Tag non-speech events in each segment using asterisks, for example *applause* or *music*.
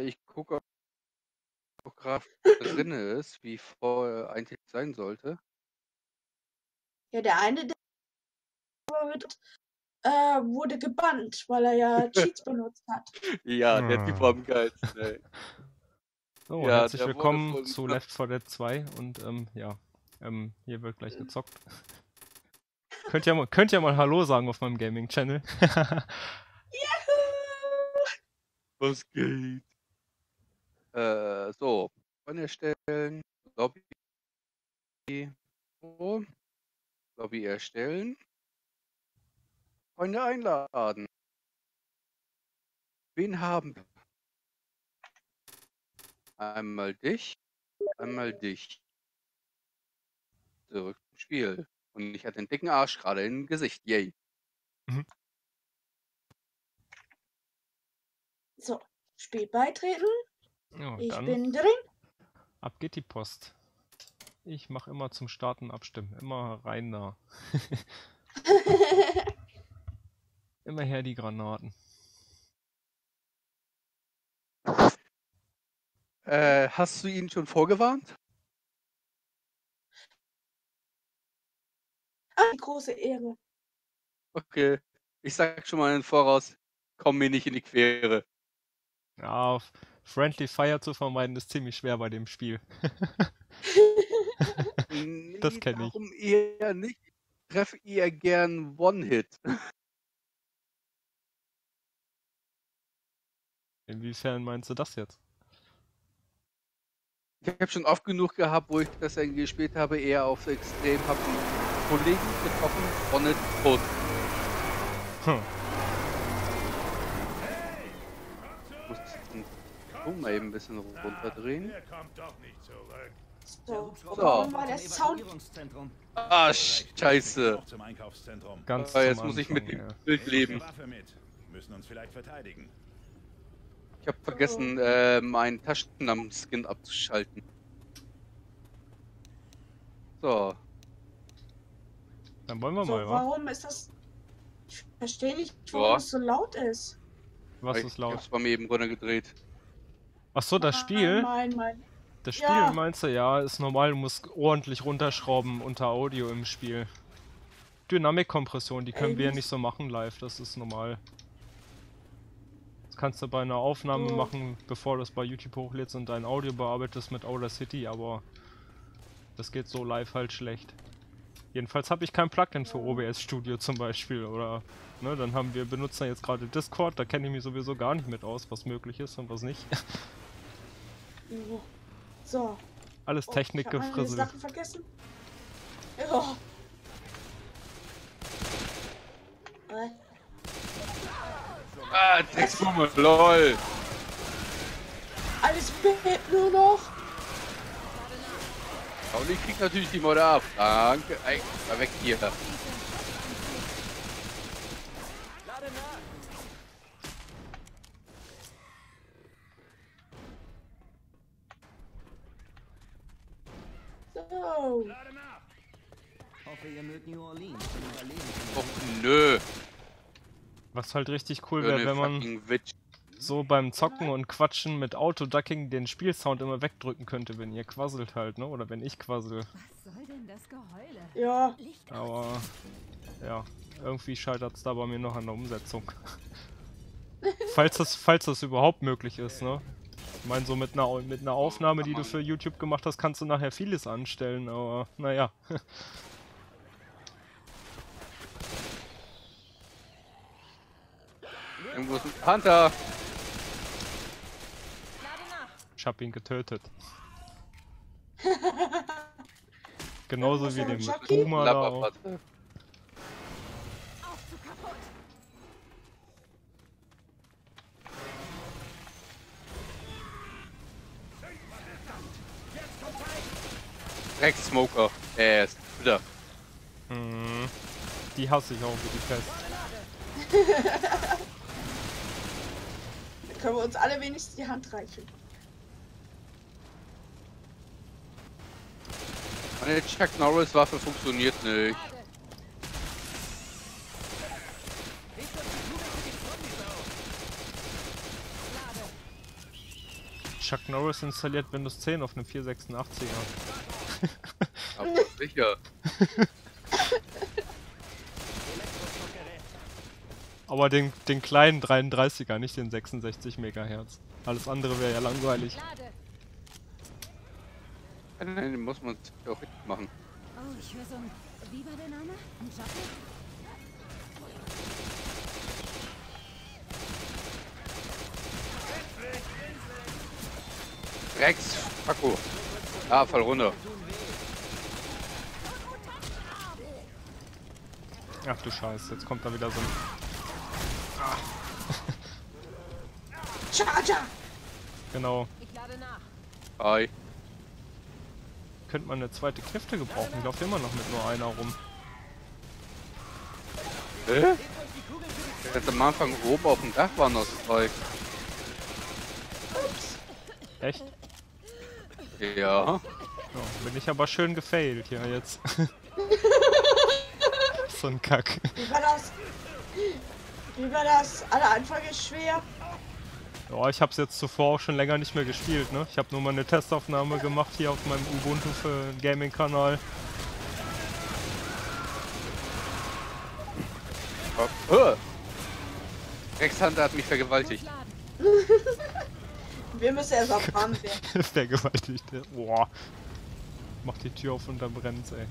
ich gucke, ob gerade *clears throat* drin ist, wie vorher eigentlich sein sollte. Ja, der eine, der wird, äh, wurde gebannt, weil er ja *laughs* Cheats benutzt hat. Ja, der Typ Ah. war am geilsten, ey. So, Ja, herzlich willkommen voll zu. Left 4 Dead 2 und ähm, ja, ähm, hier wird gleich gezockt. könnt, ihr mal, könnt ihr mal Hallo sagen auf meinem Gaming-Channel? *laughs* Was geht? Äh, so. Freunde erstellen. Lobby. So. Lobby erstellen. Freunde einladen. Wen haben wir? Einmal dich. Einmal dich. Zurück zum Spiel. Und ich hatte den dicken Arsch gerade im Gesicht. Yay. So, Spiel beitreten. Ja, Ich dann bin drin. ab geht die Post. Ich mache immer zum Starten abstimmen. Immer rein da. *laughs* Immer her die Granaten. Äh, hast du ihn schon vorgewarnt? Ah, große Ehre. Okay. Ich sag schon mal im Voraus, komm mir nicht in die Quere. Ja, f- Friendly Fire zu vermeiden ist ziemlich schwer bei dem Spiel. *laughs* *laughs* Das kenn ich. Darum eher nicht. Ich treffe eher gern One-Hit. Inwiefern meinst du das jetzt? Ich habe schon oft genug gehabt, wo ich das dann gespielt habe, eher auf Extrem, habe einen Kollegen getroffen, One-Hit, tot. Hm. Ton mal eben ein bisschen runterdrehen. Er. So, So. war der Sound? Ah, Scheiße. Auch zum Einkaufszentrum. Ganz zum jetzt muss ich mit dem ja. Bild leben. Ich habe vergessen, äh, meinen Taschenlampen-Skin abzuschalten. So, Dann wollen wir So, mal, wa? warum ist das? Ich verstehe nicht, warum Ja. es so laut ist. Was ich, ist Ich laut? hab's bei mir eben runtergedreht. Ach so, das Spiel? Mein, mein. Das Spiel Ja. meinst du, ja, ist normal, du musst ordentlich runterschrauben unter Audio im Spiel. Dynamikkompression, die können wir ja Ey, nicht so machen live, das ist normal. Das kannst du bei einer Aufnahme Oh. machen, bevor du es bei YouTube hochlädst und dein Audio bearbeitest mit Audacity, aber das geht so live halt schlecht. Jedenfalls habe ich kein Plugin für OBS Studio zum Beispiel, oder, ne, dann haben wir benutzen jetzt gerade Discord, da kenne ich mich sowieso gar nicht mit aus, was möglich ist und was nicht. *laughs* So. Alles Oh, Technik ich hab meine gefrissel. Sachen vergessen. Ja. Äh, Ah, Textbumme, lol. Alles fehlt nur noch. Und ich krieg natürlich die Modder ab. Danke. Ey, mal weg hier. Nach! Hoffe, ihr mögt New Orleans. Och, nö. Was halt richtig cool wäre, wenn man so beim Zocken und Quatschen mit Autoducking den Spielsound immer wegdrücken könnte, wenn ihr quasselt halt, ne? Oder wenn ich quassel. Was soll denn das Geheule? Ja. Aber ja, irgendwie scheitert es da bei mir noch an der Umsetzung. *laughs* falls das, falls das überhaupt möglich ist, ne? Ich meine, so mit einer, mit einer Aufnahme, die du für YouTube gemacht hast, kannst du nachher vieles anstellen, aber naja. Irgendwo ist ein Panther. Ich hab ihn getötet. Genauso wie den Chucky? Puma da auch. Drecksmoker. Äh, ist wieder. Mhm. Die hasse ich auch wie die Pest. Dann können wir uns alle wenigstens die Hand reichen. Meine Chuck Norris Waffe funktioniert nicht. Chuck Norris installiert Windows 10 auf einem 486er. *laughs* Aber sicher. Aber den, den kleinen 33er, nicht den 66 MHz. Alles andere wäre ja langweilig. Nein, nein, den muss man auch richtig machen. Oh, ich höre so ein. Wie war der Name? Ein Jockey? Rex, Paco. Ah, fall runter. Ach du Scheiße, jetzt kommt da wieder so ein. *laughs* Charger! Genau. Ich lade nach. Hi. Könnte man eine zweite Kräfte gebrauchen. Ich laufe immer noch mit nur einer rum. Hä? Jetzt am Anfang oben auf dem Dach waren noch zwei. Echt? Ja. Ja, bin ich aber schön gefailt hier jetzt. *laughs* so ein Kack. Wie war das? Wie war das? Aller Anfang ist schwer. Ja, ich hab's jetzt zuvor auch schon länger nicht mehr gespielt, ne? Ich habe nur mal eine Testaufnahme gemacht hier auf meinem Ubuntu für den Gaming-Kanal. Oh. Oh. Rex Hunter hat mich vergewaltigt. *laughs* Wir müssen erst erfahren *laughs* werden. Vergewaltigt. Boah. Mach die Tür auf und dann brennt's, ey.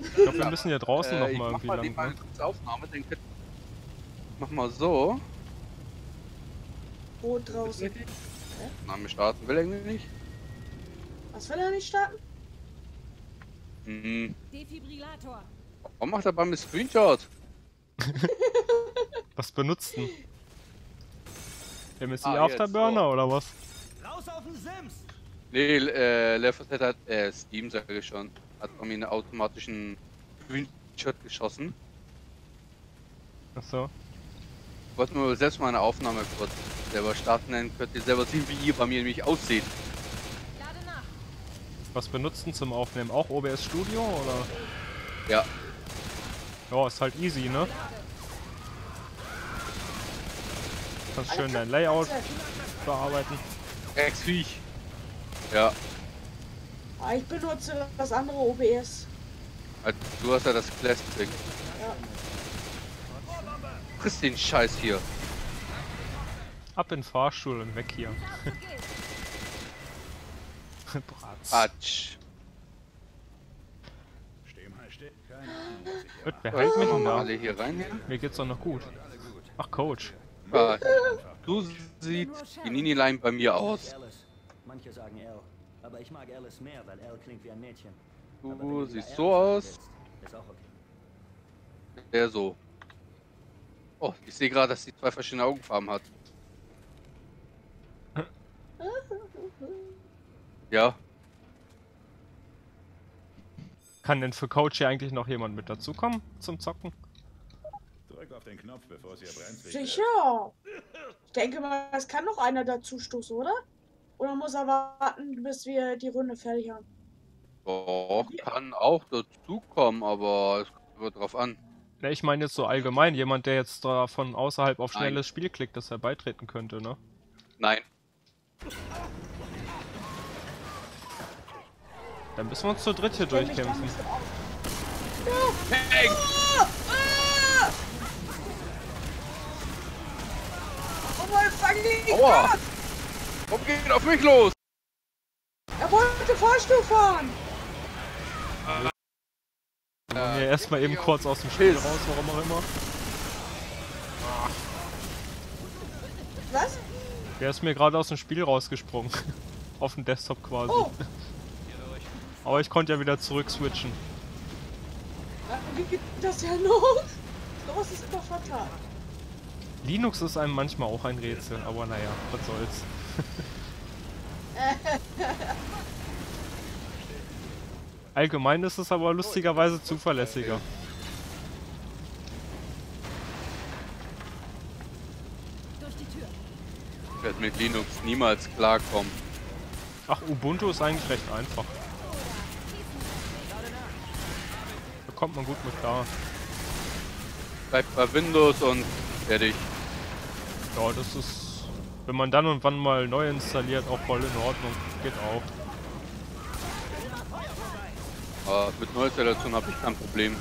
Ich glaube, wir müssen hier draußen Äh, noch ich mal mach irgendwie mal lang. mal Ne? Aufnahme, dann könnt... Mach mal so. Wo draußen? Name starten will er nicht. Was will er nicht starten? Hm. Defibrillator. Warum macht er beim Screenshot? *laughs* Was benutzt denn? MSI Ah, Afterburner so. oder was? Raus auf den Sims! Nee, äh, Left 4 Dead hat, äh, Steam sage ich schon, hat von mir einen automatischen Screenshot geschossen. Achso. Ich wollte nur selbst mal eine Aufnahme kurz selber starten, dann könnt ihr selber sehen, wie ihr bei mir nämlich aussieht. Lade nach. Was benutzen zum Aufnehmen? Auch OBS Studio oder? Ja, Ja, ist halt easy, ne? Kannst schön dein Layout bearbeiten. Rex Viech. Ja, Ah, ich benutze das andere OBS. also du hast ja das Classic. Ja. Friss den Scheiß hier. Ab in den Fahrstuhl und weg hier. *laughs* Bratz. Atsch. Steh mal still. Keine Ahnung, was ich hier Wird, wer hält mich denn da? alle hier rein. Mir geht's doch noch gut. Ach, Coach. Ja, so sieht die Nini-Line bei mir aus. Manche sagen L. Aber ich mag Alice mehr, weil L klingt wie ein Mädchen. Du siehst so aus. Ist auch okay. Der so. Oh, ich sehe gerade, dass sie zwei verschiedene Augenfarben hat. Ja, Kann denn für Coach hier eigentlich noch jemand mit dazukommen zum Zocken? Drück auf den Knopf, bevor wird. Sicher. Ich denke mal, es kann noch einer dazu stoßen, oder? Oder muss er warten, bis wir die Runde fertig haben? doch, kann auch dazukommen, aber es kommt immer drauf an. Ne, ich meine jetzt so allgemein, jemand, der jetzt da von außerhalb auf Nein. schnelles Spiel klickt, dass er beitreten könnte, ne? Nein, Dann müssen wir uns zu dritt hier durchkämpfen. so aus. Peng! Ah! Oh mein fucking! Gott! Komm, geht auf mich los! Er wollte Fahrstuhl fahren! Wollen wir erstmal eben kurz aus dem Spiel Piss. raus, warum auch immer. Was? Der ist mir gerade aus dem Spiel rausgesprungen. *laughs* auf dem Desktop quasi. Oh! Aber ich konnte ja wieder zurück switchen. Wie geht das ja noch? Sowas ist immer fatal. Linux ist einem manchmal auch ein Rätsel, aber naja, was soll's. *laughs* Allgemein ist es aber lustigerweise zuverlässiger. Durch die Tür. Ich werde mit Linux niemals klarkommen. Ach, Ubuntu ist eigentlich recht einfach. Da kommt man gut mit klar. Bleibt bei Windows und fertig. Ja, das ist Wenn man dann und wann mal neu installiert, auch voll in Ordnung. Geht auch. Aber mit Neuinstallation habe ich kein Problem.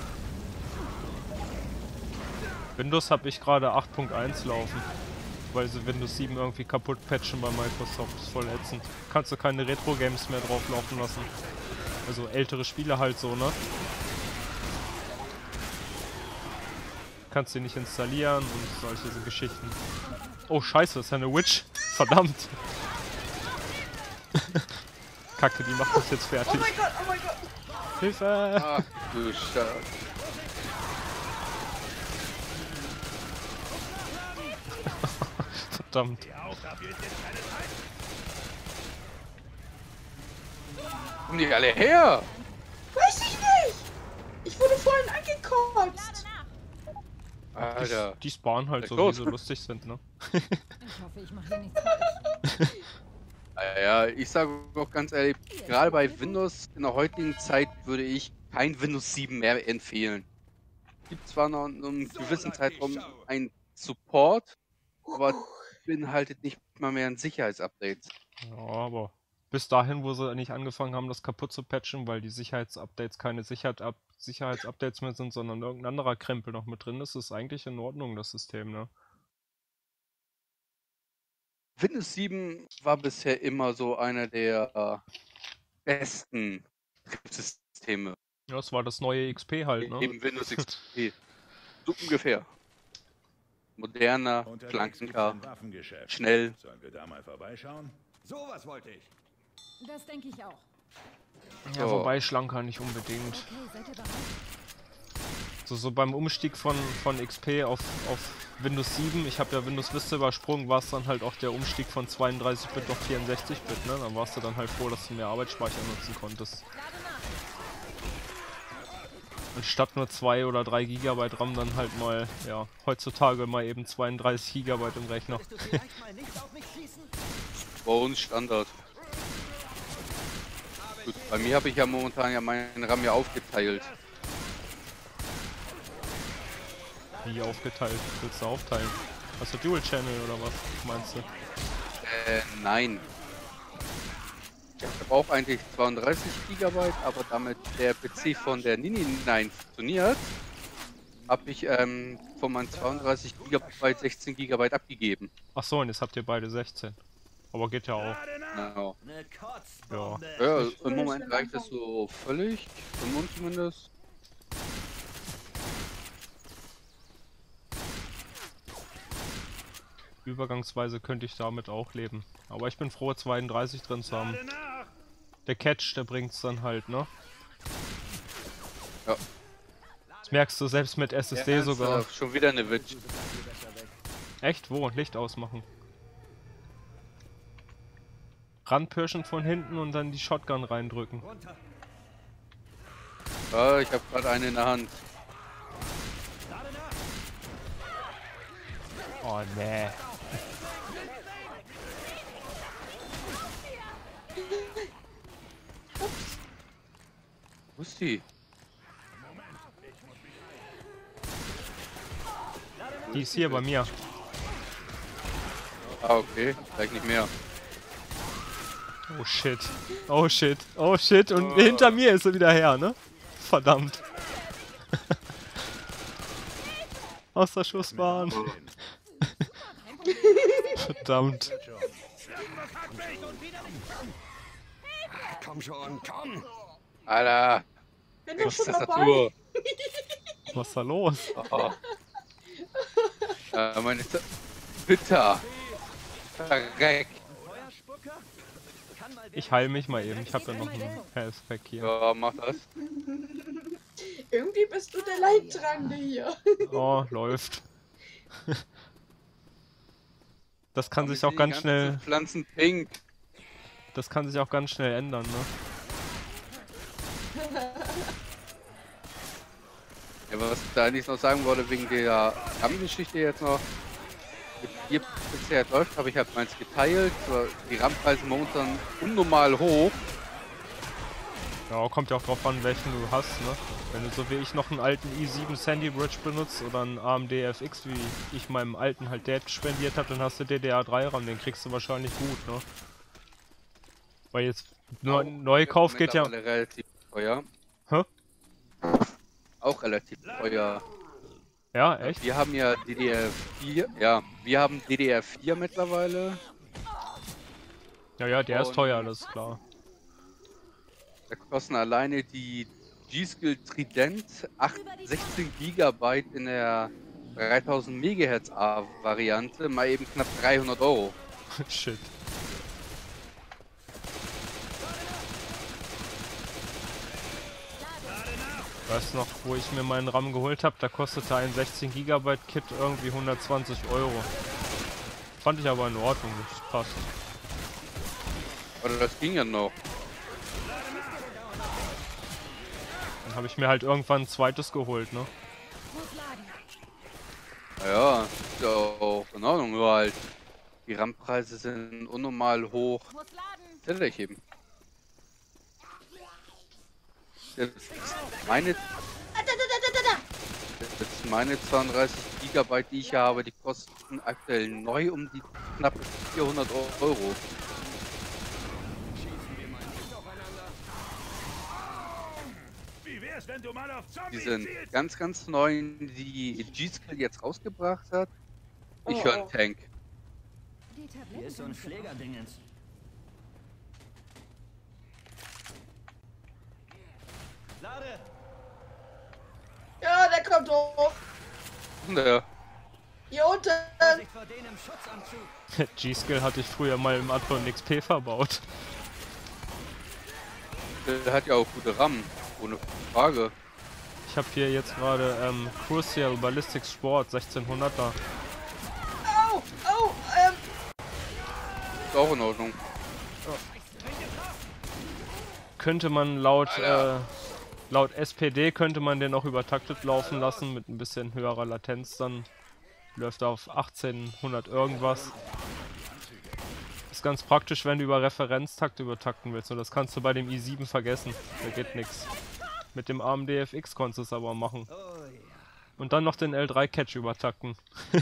Windows habe ich gerade 8.1 laufen. Weil sie Windows 7 irgendwie kaputt patchen bei Microsoft. Ist voll ätzend. Kannst du keine Retro-Games mehr drauf laufen lassen. Also ältere Spiele halt so, ne? Kannst du nicht installieren und solche so Geschichten. Oh scheiße, ist ja eine Witch. Verdammt. *laughs* Kacke, die macht das jetzt Oh fertig. mein Gott, oh mein Gott. Hilfe! Ach du Scheiße. *laughs* Verdammt. Kommen die alle her? Weiß ich nicht. Ich wurde vorhin angekotzt. Alter. Die spawnen halt so, wie sie lustig sind, ne? Ich hoffe, ich mache hier nichts falsch. Ja, ich sage auch ganz ehrlich, gerade bei Windows in der heutigen Zeit würde ich kein Windows 7 mehr empfehlen. Gibt zwar noch in einem gewissen Zeitraum einen Support, aber beinhaltet nicht mal mehr ein Sicherheitsupdate. Ja, aber bis dahin, wo sie nicht angefangen haben, das kaputt zu patchen, weil die Sicherheitsupdates keine Sicherheit up Sicherheitsupdates mehr sind, sondern irgendein anderer Krempel noch mit drin ist, ist eigentlich in Ordnung, das System, ne? Windows 7 war bisher immer so einer der äh, besten. Ja, das war das neue XP halt, ne? Neben Windows XP. *laughs* So ungefähr. Moderner, schlanker, schnell. Sollen wir da mal vorbeischauen? Sowas wollte ich. Das denke ich auch. Ja, Oh. wobei schlanker nicht unbedingt. So, so beim Umstieg von, von XP auf, auf Windows 7, ich habe ja Windows Vista übersprungen, war es dann halt auch der Umstieg von 32-Bit auf 64-Bit, ne? Dann warst du dann halt froh, dass du mehr Arbeitsspeicher nutzen konntest. Und statt nur 2 oder 3 Gigabyte RAM dann halt mal, ja, heutzutage mal eben 32 Gigabyte im Rechner. Bei uns Standard. Gut, bei mir habe ich ja momentan ja meinen RAM ja aufgeteilt. Wie aufgeteilt? Willst du aufteilen? Hast du Dual Channel oder was meinst du? Äh, nein. Ich habe auch eigentlich 32 GB, aber damit der PC von der Nini 9 funktioniert, habe ich ähm, von meinen 32 GB 16 GB abgegeben. Ach so, und jetzt habt ihr beide 16. Aber geht ja auch. Genau. Kotzbombe. Ja, im Moment reicht das so völlig, für uns zumindest. Übergangsweise könnte ich damit auch leben. Aber ich bin froh, 32 drin zu haben. Der Catch, der bringt's dann halt, ne? Ja. Das merkst du selbst mit SSD Ja, sogar. Schon wieder eine Witch. Echt? Wo? Licht ausmachen. Ranpirschen von hinten und dann die Shotgun reindrücken. Ja, ich habe gerade eine in der Hand. Oh nee. Wo ist die? Die ist hier bei mir. Ah, okay. Gleich nicht mehr. Oh shit. Oh shit. Oh shit. Und hinter mir ist sie wieder her, ne? Verdammt. *laughs* Aus der Schussbahn. *laughs* Verdammt. Komm schon, komm. Alter, Bin doch schon dabei. Tastatur. Was ist da los? Oh. äh, meine Bitter. Verreck. Feuerspucker? Kann mal Ich heil mich mal eben. Ich habe ja noch einen Health Pack hier. Ja, mach das. *laughs* Irgendwie bist du der Leidtragende hier. Oh, läuft. *laughs* Das kann sich auch ganz schnell, Pflanzen pink. das kann sich auch ganz schnell ändern, ne? Ja, was ich da eigentlich noch sagen wollte, wegen der RAM-Geschichte jetzt noch. Mit dir bisher läuft, habe ich halt meins geteilt. Die RAM-Preise momentan unnormal hoch. Ja, kommt ja auch drauf an, welchen du hast, ne? Wenn du so wie ich noch einen alten i7 Sandy Bridge benutzt oder einen AMD FX, wie ich meinem alten halt Dad spendiert habe, dann hast du DDR3 RAM, den kriegst du wahrscheinlich gut, ne? Weil jetzt Neu Neukauf geht ja. relativ teuer. Hä? Auch relativ teuer. Ja, echt? Wir haben ja DDR4, ja, wir haben DDR4 mittlerweile. Ja, ja, der ist Und- teuer, das ist klar. Da kosten alleine die G-Skill Trident 8, 16 GB in der 3000 MHz Variante mal eben knapp 300 Euro. *laughs* Shit. Weißt du noch, wo ich mir meinen RAM geholt habe, da kostete ein 16 GB Kit irgendwie 120 Euro. Fand ich aber in Ordnung, das passt. Oder das ging ja noch. Dann habe ich mir halt irgendwann ein zweites geholt, ne? Ja, ist ja auch in Ordnung, nur halt die RAM-Preise sind unnormal hoch. Laden. Stell eben. Jetzt meine, Ah, jetzt meine 32 GB, die ich habe, die kosten aktuell neu um die knapp 400 Euro. Die sind ganz, ganz neu, die G-Skill jetzt rausgebracht hat. Ich Oh, höre oh. einen Tank. Hier ist so ein. Schlägerdingens. Ja, der kommt hoch. Der, Hier unten. *laughs* G-Skill hatte ich früher mal im Athlon XP verbaut. der hat ja auch gute RAM, ohne Frage. Ich habe hier jetzt gerade ähm, Crucial Ballistics Sport 1600er. Au, au, ähm. Ist auch in Ordnung. Könnte man laut äh. Laut SPD könnte man den auch übertaktet laufen lassen mit ein bisschen höherer Latenz dann läuft er auf 1800 irgendwas. Ist ganz praktisch, wenn du über Referenztakt übertakten willst und das kannst du bei dem i7 vergessen. Da geht nix. Mit dem AMD FX konntest du es aber machen. Und dann noch den L3 Catch übertakten. *laughs*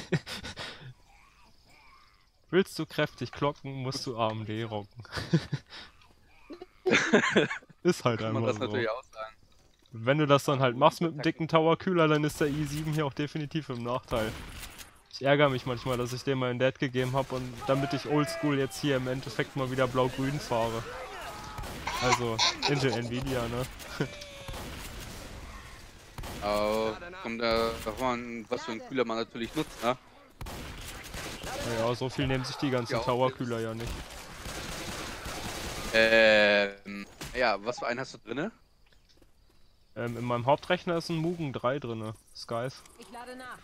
Willst du kräftig klocken, musst du AMD rocken. *laughs* ist halt Kann man einfach das so. natürlich auch sagen. Wenn du das dann halt machst mit einem dicken Tower Kühler, dann ist der i7 hier auch definitiv im Nachteil. Ich ärgere mich manchmal, dass ich dem meinen Dad gegeben habe und damit ich oldschool jetzt hier im Endeffekt mal wieder blau-grün fahre. Also Intel Nvidia, ne? Aber kommt da davon an, was für ein Kühler man natürlich nutzt, ne? Naja, so viel nehmen sich die ganzen Ja, Tower Kühler ja nicht. Ähm, ja, was für einen hast du drinne? Ähm, in meinem Hauptrechner ist ein Mugen 3 drinne. Skies. Ich lade nach.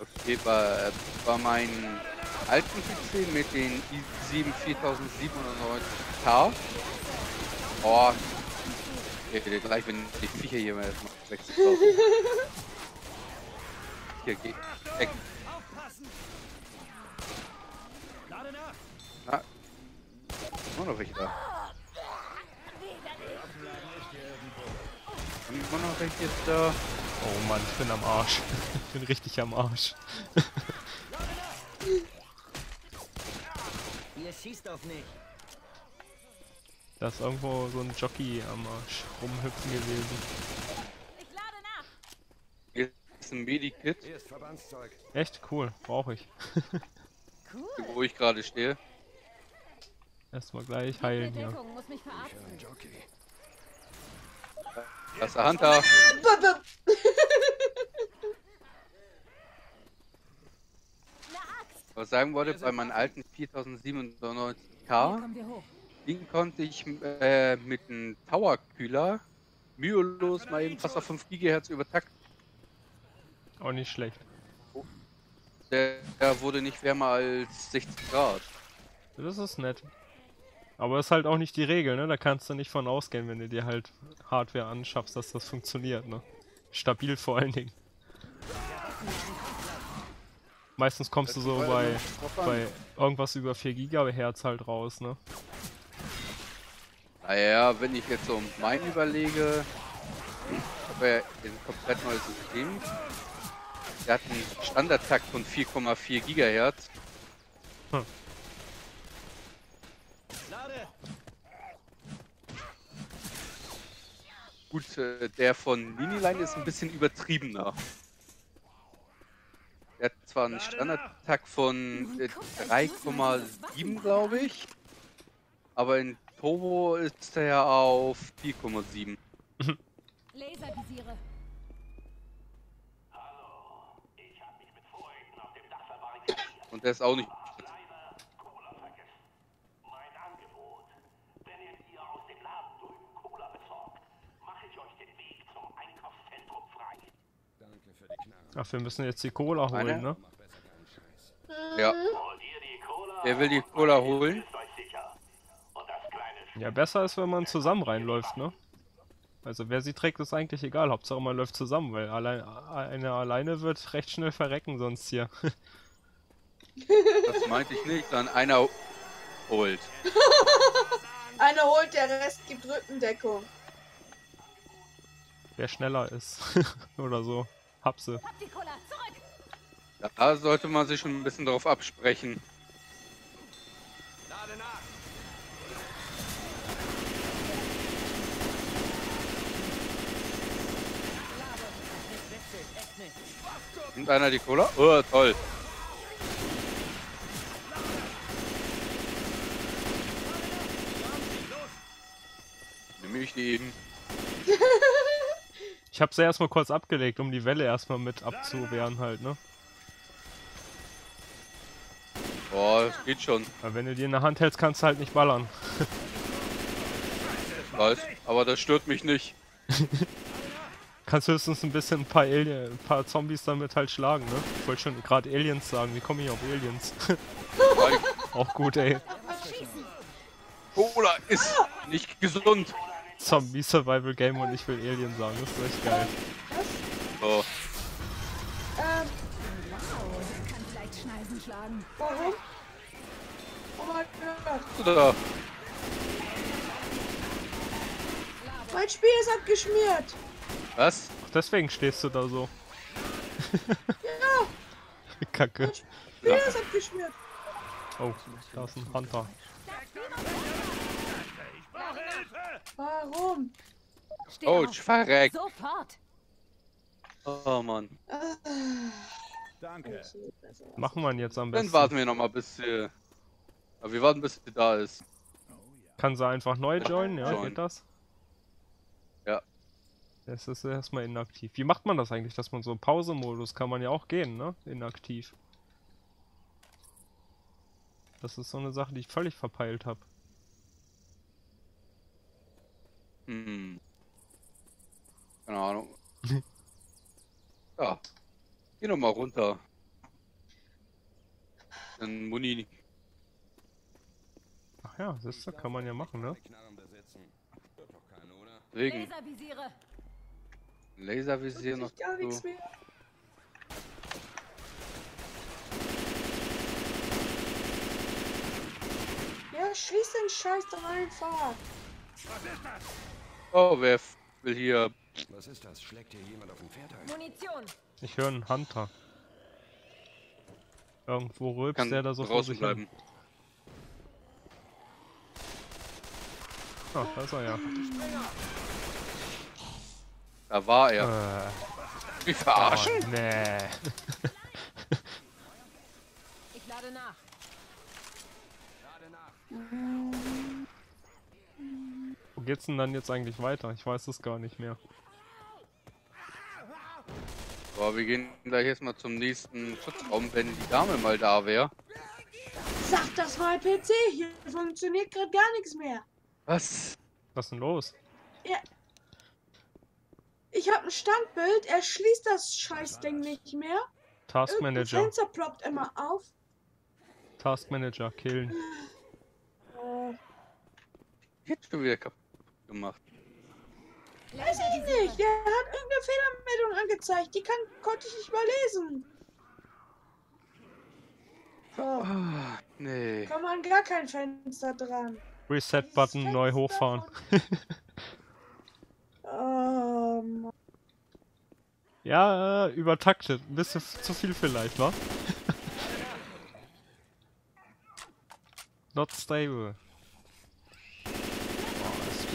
Okay, bei, bei meinem alten PC mit den i7 4790K. Oh, okay, gleich wenn die Viecher hier mal wechseln. Hier geht. Weg. Aufpassen! Lade nach! Ah. Immer noch welche da. Immer noch welche da. Oh Mann, ich bin am Arsch. *laughs* ich bin richtig am Arsch. Ihr schießt auf mich! Da ist irgendwo so ein Jockey am Arsch rumhüpfen gewesen. Ich lade nach. Hier ist ein Medikit, Hier ist Verbandszeug. Echt cool, brauche ich. Cool. wo ich gerade stehe. Erstmal gleich heilen hier. Muss mich verarzten. Da ist der Hunter. Was ich sagen wollte, bei meinem alten 4097K, Hier kommen wir hoch. den konnte ich äh, mit einem Tower-Kühler mühelos mal eben fast auf 5 GHz übertakten. Auch nicht schlecht. Der, der wurde nicht wärmer als 60 Grad. Das ist nett. Aber ist halt auch nicht die Regel, ne? Da kannst du nicht von ausgehen, wenn du dir halt Hardware anschaffst, dass das funktioniert, ne? Stabil vor allen Dingen. Meistens kommst du so bei, bei irgendwas über 4 Gigahertz halt raus, ne? Naja, wenn ich jetzt so meinen überlege, habe er ein komplett neues System. Der hat einen Standardtakt von 4,4 Gigahertz. Lade! Gut, äh, der von Miniline ist ein bisschen übertriebener. Der hat zwar einen Standardtakt von äh, 3,7, glaube ich. Aber in Turbo ist er ja auf 4,7. Laservisiere. Und der ist auch nicht. Ach, wir müssen jetzt die Cola holen, Meine? ne? Ja. Wer will die Cola holen? Ja, besser ist, wenn man zusammen reinläuft, ne? Also wer sie trägt, ist eigentlich egal. Hauptsache man läuft zusammen, weil allein, eine alleine wird recht schnell verrecken sonst hier. Das meinte ich nicht, sondern einer holt. *laughs* Einer holt, der Rest gibt Rückendeckung. wer schneller ist. *laughs* Oder so. Hab sie. Hab die Cola. Zurück. Da sollte man sich schon ein bisschen drauf absprechen. Lade nach! Nimmt einer die Cola? Oh, toll. Nehme ich die eben. *laughs* Ich hab sie erstmal kurz abgelegt, um die Welle erstmal mit abzuwehren halt, ne? Oh, das geht schon. Weil wenn du die in der Hand hältst, kannst du halt nicht ballern. Weiß. Aber das stört mich nicht. *laughs* Kannst höchstens ein bisschen ein paar, Alien, ein paar Zombies damit halt schlagen, ne? Ich wollte schon gerade Aliens sagen, wie komme ich auf Aliens? *laughs* Auch gut, ey. Cola ist nicht gesund. Zombie Survival Game und ich will Alien sagen, das ist echt geil. So. Ähm, Kann vielleicht Schneisen schlagen. warum? Oh mein Gott. Da. Mein Spiel ist abgeschmiert. Was? Ach, deswegen stehst du da so. Ja, *laughs* Kacke. mein Spiel ist abgeschmiert. Oh, da ist ein Hunter. Warum? Steh Oh, auf. verreckt. Sofort. Oh Mann. Ah, Danke. Machen wir ihn jetzt am besten. Dann warten wir noch mal bis sie. Aber wir warten bis sie da ist. Kann sie einfach neu joinen, ja? Join. Geht das? Ja. Es ist erstmal inaktiv. Wie macht man das eigentlich, dass man so Pause-Modus kann man ja auch gehen, ne? Inaktiv. Das ist so eine Sache, die ich völlig verpeilt habe. Hm. Keine Ahnung. *laughs* ja. Geh noch mal runter. Dann Muni. Ach ja, du, kann man ja machen, ne? Wegen Laservisiere. Laservisier noch gar nichts so. mehr. Ja, schließ den Scheiß doch einfach. Oh, wer f- will hier. Was ist das? Schlägt hier jemand auf ein Pferd ein? Munition. Ich höre einen Hunter. Irgendwo rülpst Kann der da so vor draußen sich bleiben. hin. Ah, da ist er ja. Da war er. Äh, Wie verarschen? oh, nee. Ich lade nach. Wo geht's denn dann jetzt eigentlich weiter? Ich weiß es gar nicht mehr. Boah, wir gehen gleich erstmal zum nächsten Schutzraum, wenn die Dame mal da wäre. Sag das mal PC, hier funktioniert gerade gar nichts mehr. Was? Was ist denn los? Ich habe ein Standbild, er schließt das Scheißding nicht mehr. Task Irgendein Manager. Fenster ploppt immer auf. Task Manager, killen. Äh, Jetzt schon wieder kaputt gemacht. weiß ich nicht, der hat irgendeine Fehlermeldung angezeigt, die kann, konnte ich nicht mal lesen. So, Ah, nee. kann man gar kein Fenster dran. Reset-Button neu hochfahren. *laughs* Ähm, Ja, äh, übertaktet. Ein bisschen zu viel vielleicht, wa? *laughs* Not stable.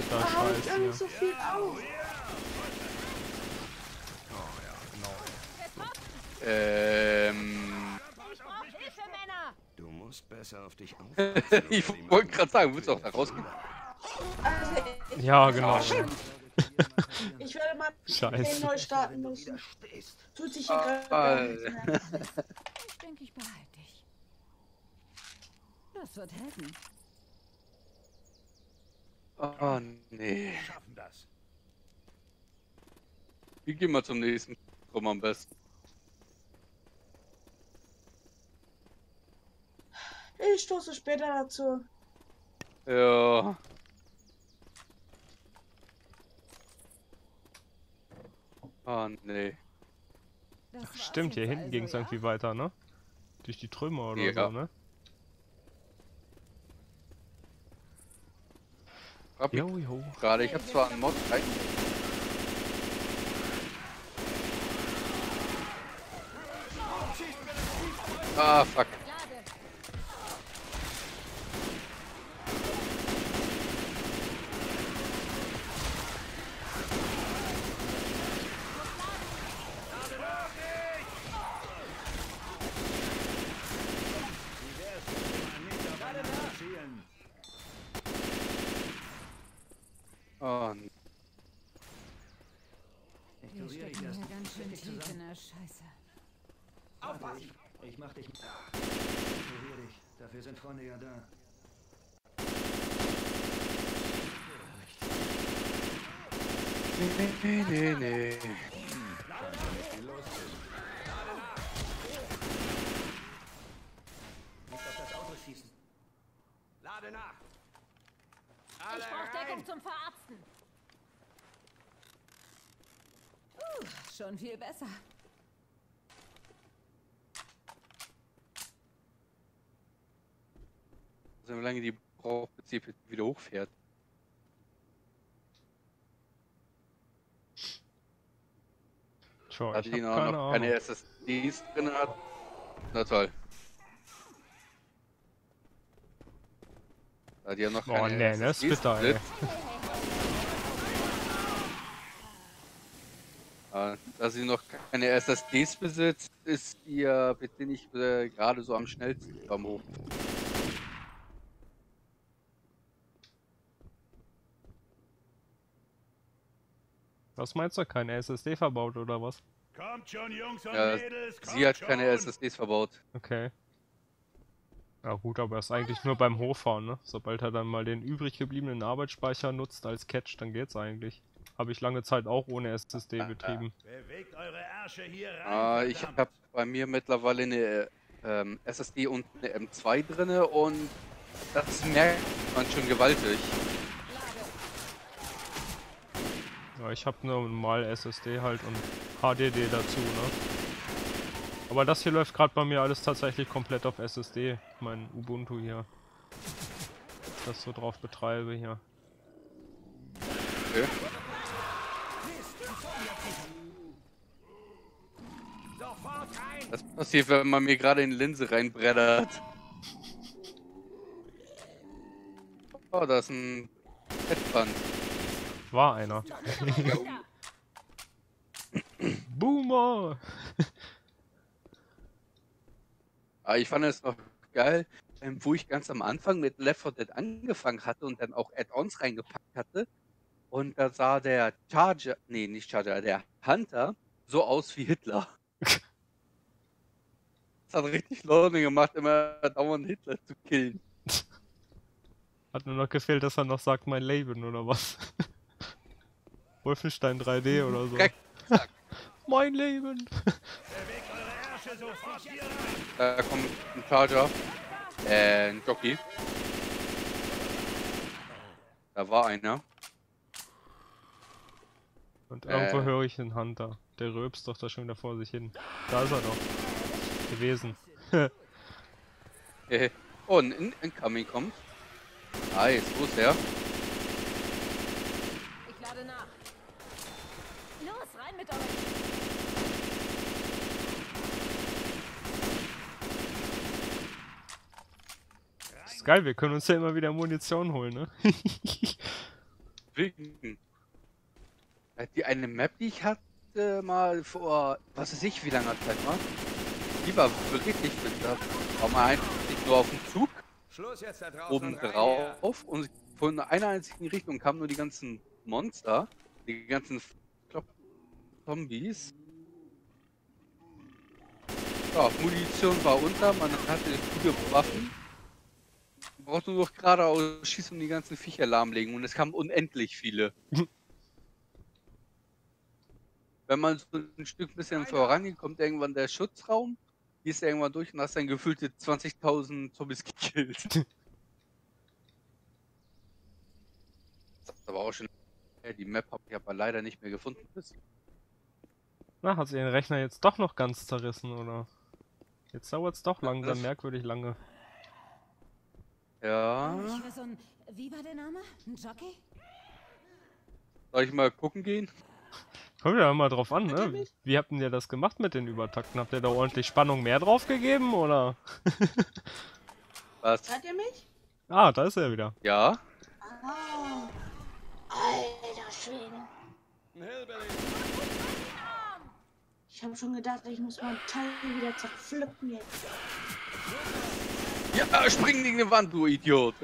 Da haut scheiße irgend hier. so viel auf. Ähm. Ich brauche Hilfe, Männer! Du musst besser auf dich *laughs* aufpassen. ich wollte gerade sagen, willst du auch da rausgehen? Also, Ja, genau. *laughs* ich werde mal Scheiße. neu starten müssen. Tut sich hier Ah, gerade nichts mehr. Ich denke, ich behalte dich. Das wird helfen. Oh, nee. Wir schaffen das. Wir gehen mal zum nächsten Drum am besten. Ich stoße später dazu. Ja. Oh, nee. War's Stimmt, hier hinten also, ging es ja? irgendwie weiter, ne? Durch die Trümmer oder Ja. so, ne? Hab Jo, jo. gerade. Ich habe zwar einen Mod rein. Ah, fuck. Oh, nee. Wir stecken hier ganz schön tief in der Scheiße. Warte, ich, ich mach dich. Ignorier dich. Dafür sind Freunde ja da. nee, nee, nee. Nicht auf das Auto schießen. Lade nach. Ich brauche Deckung zum Verarzten. Uh, schon viel besser. Also, wie lange die braucht, bis sie wieder hochfährt. Hat ich die noch, keine noch keine SSDs drin hat. Na toll. Da die ja noch Oh keine nee, das ist SSDs bitter, ey. besitzt, äh, Da sie noch keine SSDs besitzt, ist ihr bitte nicht äh, gerade so am schnellsten beim Hoch. Was meinst du? Keine SSD verbaut oder was? Kommt schon, Jungs und Ja, Mädels. Kommt sie hat schon. keine SSDs verbaut. Okay. Ja gut, aber ist eigentlich nur beim Hochfahren, ne? Sobald er dann mal den übrig gebliebenen Arbeitsspeicher nutzt als Catch, dann geht's eigentlich. Habe ich lange Zeit auch ohne SSD betrieben. Bewegt eure Ärsche hier rein. Ah, ich habe bei mir mittlerweile eine ähm, SSD und eine M2 drinne und das merkt man schon gewaltig. Ja, ich habe nur normal SSD halt und HDD dazu, ne? Aber das hier läuft gerade bei mir alles tatsächlich komplett auf SSD, mein Ubuntu hier. Das so drauf betreibe hier. Okay. Was passiert, wenn man mir gerade in die Linse reinbreddert? Oh, da ist ein Fettband. War einer. *laughs* Boomer! Aber ich fand es noch geil, ähm, wo ich ganz am Anfang mit Left 4 Dead angefangen hatte und dann auch Add-ons reingepackt hatte. Und da sah der Charger, nee, nicht Charger, der Hunter so aus wie Hitler. *laughs* Das hat richtig Laune gemacht, immer dauernd Hitler zu killen. Hat nur noch gefehlt, dass er noch sagt, mein Leben oder was. *laughs* Wolfenstein 3D oder so. *laughs* Mein Leben! Da kommt ein Charger. Äh, ein Jockey. Da war einer. Und irgendwo Äh. höre ich einen Hunter. Der rülpst doch da schon wieder vor sich hin. Da ist er doch. Gewesen. *laughs* Äh, oh, ein In Incoming kommt. Nice, wo ist der? Ich lade nach. Los, rein mit euch. Ist geil, wir können uns ja immer wieder Munition holen, ne? *laughs* Wegen. Die eine Map, die ich hatte mal vor, was weiß ich, wie langer Zeit mal. Die war wirklich, da war man einfach nicht nur auf dem Zug Schluss jetzt da draußen. oben drauf und von einer einzigen Richtung kamen nur die ganzen Monster, die ganzen Klopp Zombies. Ja, Munition war unter, man hatte gute Waffen. Man brauchte nur noch geradeaus schießen und die ganzen Viecher lahmlegen und es kamen unendlich viele. *laughs* Wenn man so ein Stück bisschen vorangeht, kommt irgendwann der Schutzraum, gehst du irgendwann durch und hast dann gefühlte 20.000 Zombies gekillt. *laughs* Das ist aber auch schon. Die Map habe ich aber leider nicht mehr gefunden. Na, hat sie den Rechner jetzt doch noch ganz zerrissen, oder? Jetzt dauert's doch Ja, langsam merkwürdig lange. Ja. So ein. Wie war der Name? Ein Jockey? Soll ich mal gucken gehen? Kommt ja immer drauf an, ne? Wie habt denn ihr das gemacht mit den Übertakten? Habt ihr da ordentlich Spannung mehr drauf gegeben, oder? *laughs* Was? Hört ihr mich? Ah, da ist er wieder. Ja. Ah. Alter Schwede. Ich habe schon gedacht, ich muss mein Teil wieder zerpflücken jetzt. Ja, spring gegen die Wand, du Idiot.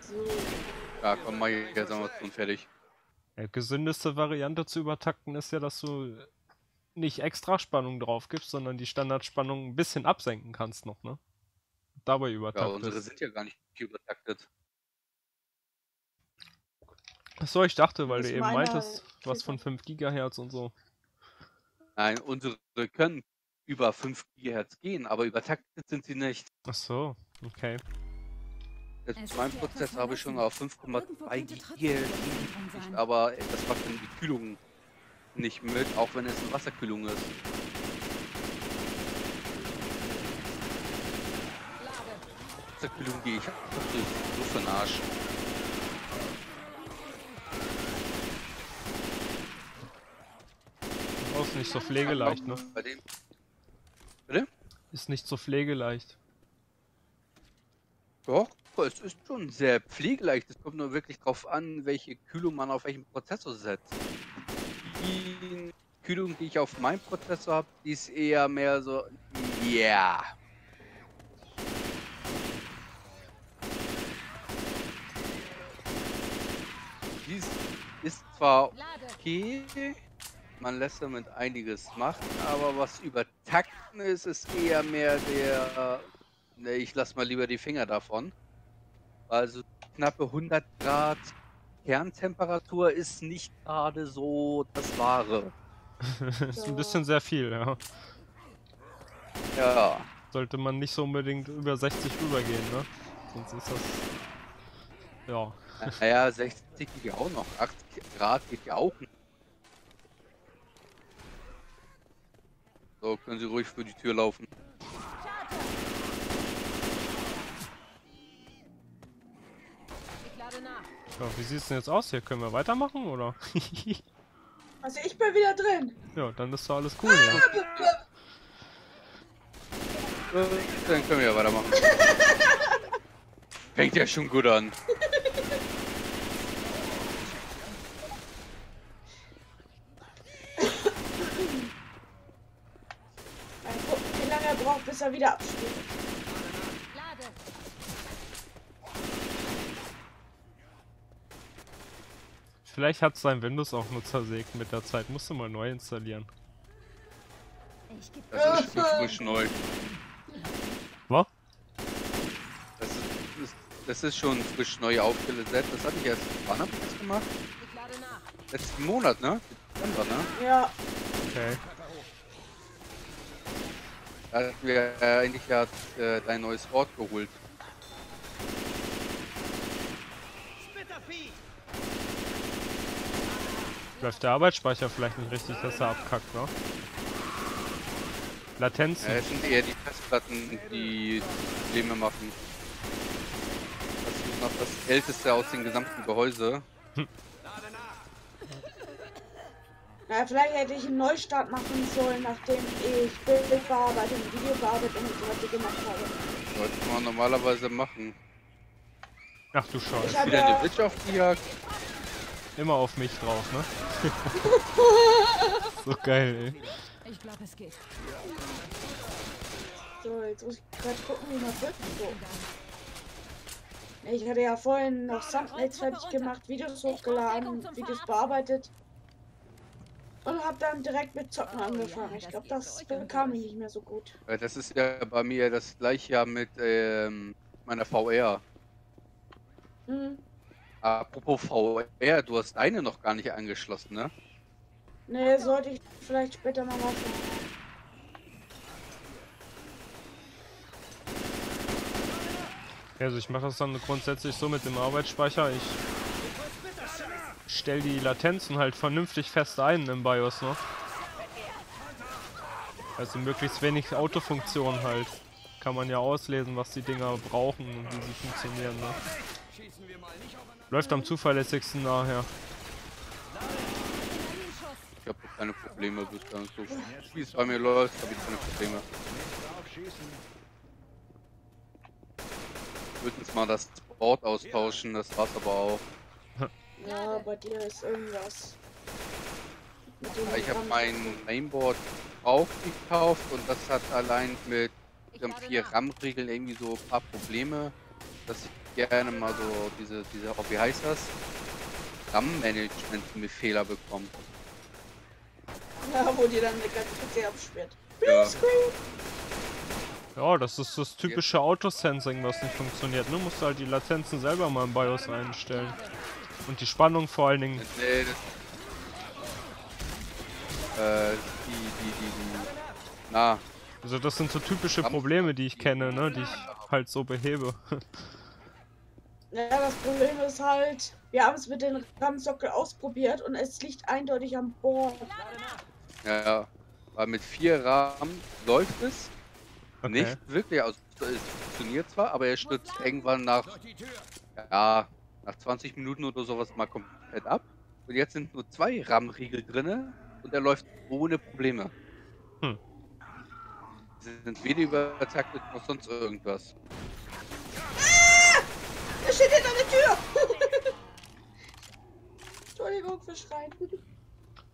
So. Ja, komm, ich jetzt einmal tun, fertig. Ja, gesündeste Variante zu übertakten ist ja, dass du nicht extra Spannung drauf gibst, sondern die Standardspannung ein bisschen absenken kannst noch, ne? Dabei Ja, übertaktet. unsere sind ja gar nicht übertaktet. Achso, ich dachte, weil Das du eben meintest, was von noch. 5 Gigahertz und so. Nein, unsere können über 5 GHz gehen, aber übertaktet sind sie nicht. Ach so, okay. Jetzt etwas Prozessor habe ich schon auf Irgendwo 5,2 könnte trotzdem GHz, aber das macht dann die Kühlung nicht mit, auch wenn es eine Wasserkühlung ist. Wasserkühlung, die ich so für den Arsch. Ist nicht so pflegeleicht, ne? Bei dem Ist nicht so pflegeleicht. Doch, es ist schon sehr pflegeleicht. Es kommt nur wirklich drauf an, welche Kühlung man auf welchen Prozessor setzt. Die Kühlung, die ich auf meinem Prozessor habe, die ist eher mehr so, ja. Die ist- zwar okay, man lässt damit einiges machen, aber was übertakten ist, ist eher mehr der, ne, ich lass mal lieber die Finger davon. Also knappe 100 Grad Kerntemperatur ist nicht gerade so das Wahre. *laughs* ist ein bisschen sehr viel, ja. Ja, Sollte man nicht so unbedingt über 60 rübergehen, ne? Sonst ist das. Ja. naja, 60 geht ja auch noch, 8 Grad geht ja auch noch. So, können Sie ruhig für die Tür laufen. Ja. Wie sieht's denn jetzt aus hier? Können wir weitermachen, oder? *laughs* Also ich bin wieder drin. ja, dann ist doch alles cool, ja. Äh, Dann können wir ja weitermachen. *laughs* Fängt ja schon gut an. Mal gucken, wie lange er er wieder abspielt. Lade. Vielleicht hat sein Windows auch nur zersägt mit der Zeit. Musst du mal neu installieren. Das ist schon frisch neu. Was? Das ist, das, das ist schon frisch neu aufgesetzt. Das hatte ich erst. Wann hab ich das gemacht? Letzten Monat, ne? Dezember, ne? Ja, Okay. Da wir äh, endlich ja äh, dein neues Ort geholt. Läuft der Arbeitsspeicher vielleicht nicht richtig, dass er abkackt, ne? Latenzen. Äh, es sind eher die Festplatten, die Probleme machen. noch das älteste aus dem gesamten Gehäuse. Ja, vielleicht hätte ich einen Neustart machen sollen, nachdem ich Bildbearbeitung, Videobearbeitung und so weiter gemacht habe. Sollte man normalerweise machen. Ach du Ich Scheiße. hab Wieder ja, eine Witch auf die Jagd. Immer auf mich drauf, ne? *laughs* so geil, ey. Ich glaube, es geht. so, jetzt muss ich gerade gucken, wie man wird. So. Ich hatte ja vorhin noch Thumbnails fertig gemacht, Videos hochgeladen, Videos bearbeitet. Und habe dann direkt mit Zocken angefangen. Ich glaube, das bekam ich nicht mehr so gut. Äh, Das ist ja bei mir das gleiche ja mit ähm, meiner VR. Hm. Apropos VR, du hast deine noch gar nicht angeschlossen, ne? Nee, sollte ich vielleicht später mal machen. Also ich mache das dann grundsätzlich so mit dem Arbeitsspeicher. Ich stelle die Latenzen halt vernünftig fest ein im BIOS, ne? Also möglichst wenig Autofunktion halt. Kann man ja auslesen, was die Dinger brauchen und wie sie funktionieren, ne? Läuft am zuverlässigsten nachher. Ich habe keine Probleme bislang. So wie es bei mir läuft, habe ich keine Probleme. Höchstens mal das Board austauschen, das war's aber auch. Ja, bei dir ist irgendwas. Ich habe mein Mainboard auch gekauft und das hat allein mit den vier RAM-Regeln irgendwie so ein paar Probleme, dass ich gerne mal so diese, diese, oh, wie heißt das? RAM-Management mit Fehler bekommt. Ja, wo dir dann der ganze PC absperrt. Ja. Ja, das ist das typische Autosensing, was nicht funktioniert, ne? Musst du halt die Latenzen selber mal im BIOS einstellen. Und die Spannung vor allen Dingen. Nee, das. Äh, die, die, die, die. Na, Also das sind so typische Probleme, die ich kenne, ne? Die ich halt so behebe. *laughs* Ja, das Problem ist halt, wir haben es mit den RAM-Sockel ausprobiert und es liegt eindeutig am Board. ja, ja. Weil mit vier RAM läuft es Okay. nicht wirklich. Also, es funktioniert zwar, aber er stürzt irgendwann nach, ja, nach 20 Minuten oder sowas mal komplett ab. Und jetzt sind nur zwei RAM-Riegel drinne und er läuft ohne Probleme. Hm. Sie sind weder übertaktet noch sonst irgendwas. Er steht hinter der Tür! *laughs* Entschuldigung für Schreien.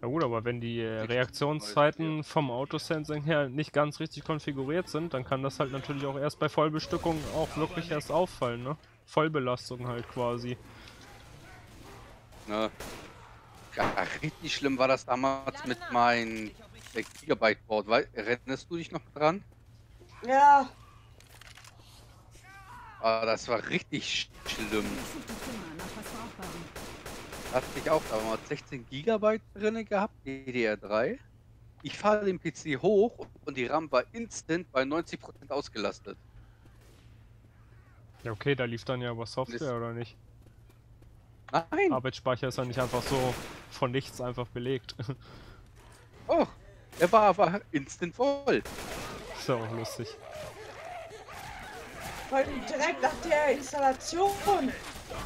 Ja gut, aber wenn die äh, Reaktionszeiten vom Autosensing her nicht ganz richtig konfiguriert sind, dann kann das halt natürlich auch erst bei Vollbestückung auch wirklich erst auffallen, ne? Vollbelastung halt quasi. Ne? Ja, richtig schlimm war das damals mit meinem Gigabyte Board. Wei- Erinnerst du dich noch dran? Ja, Ah, das war richtig schlimm. Hatte ich auch damals 16 Gigabyte drinne gehabt, DDR3. Ich fahre den PC hoch und die RAM war instant bei 90% ausgelastet. Ja okay, da lief dann ja aber Software oder nicht? Nein! Arbeitsspeicher ist ja nicht einfach so von nichts einfach belegt. *laughs* Oh, er war aber instant voll. ist ja auch lustig. vor allem direkt nach der Installation.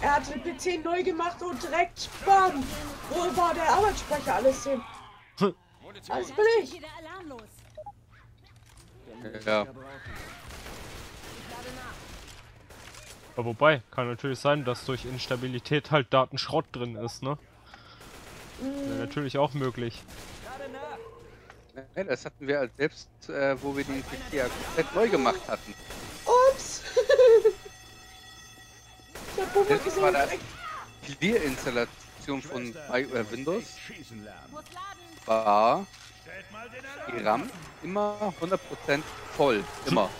Er hatte den PC neu gemacht und direkt BAM! Wo war der Arbeitsspeicher alles hin? *laughs* Alles bin ich. Ja. Aber wobei, kann natürlich sein, dass durch Instabilität halt Datenschrott drin ist, ne? Wäre natürlich auch möglich. Ja, das hatten wir als selbst, äh, wo wir den PC ja komplett neu gemacht hatten. Ups! *laughs* ich hab Puppe Das war direkt. Clear-Installation von I äh, Windows. War die RAM immer 100% voll. Immer. *laughs*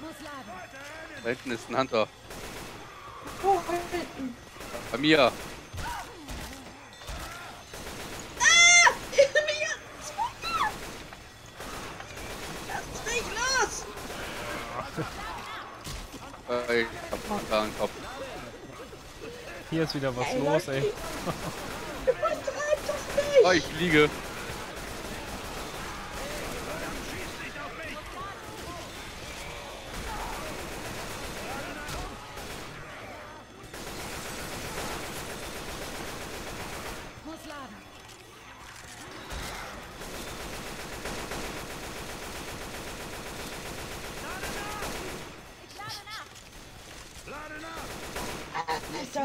Muss laden. Da hinten ist ein Hunter. Oh, hinten. Bei mir. Ah! Mir! Lass mich los! Äh, ich hab einen klaren Kopf. Hier ist wieder was Ey, los, ey. Du *laughs* betreibst das nicht! Ah, ich fliege.